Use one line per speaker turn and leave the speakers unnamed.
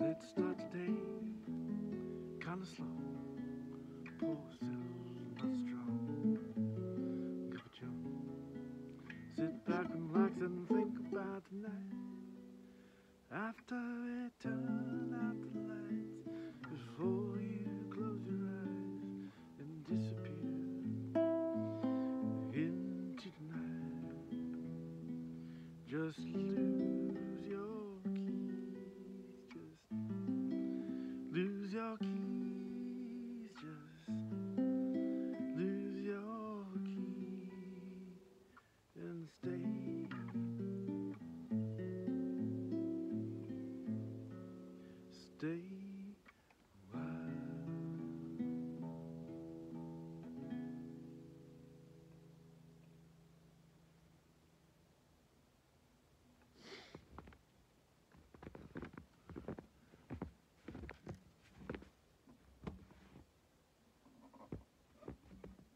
Let's start today kinda slow. Ourselves Sit back and relax and think about tonight. After we turn out the lights, before you close your eyes and disappear into the night, just lose your keys. Just lose your keys. Stay.